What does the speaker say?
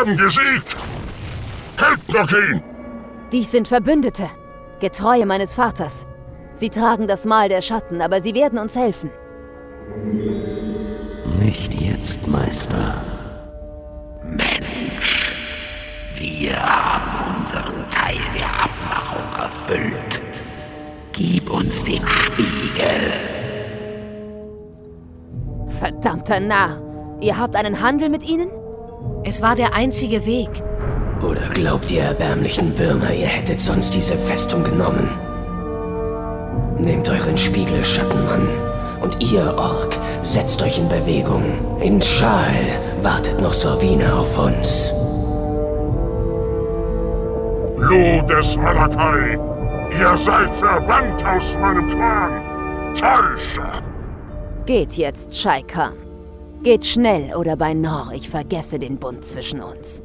haben gesiegt! Helft Nokin! Dies sind Verbündete, Getreue meines Vaters. Sie tragen das Mal der Schatten, aber sie werden uns helfen. Nicht jetzt, Meister. Mensch, wir haben unseren Teil der Abmachung erfüllt. Gib uns den Spiegel. Verdammter Narr! Ihr habt einen Handel mit ihnen? Es war der einzige Weg. Oder glaubt ihr erbärmlichen Würmer, ihr hättet sonst diese Festung genommen? Nehmt euren Spiegel, Schattenmann. Und ihr, Ork, setzt euch in Bewegung. In Schal wartet noch Sorvine auf uns. Blut des Malakai! Ihr seid verbannt aus meinem Clan! Täuscher! Geht jetzt, Shai Khan. Geht schnell oder bei Nor, ich vergesse den Bund zwischen uns.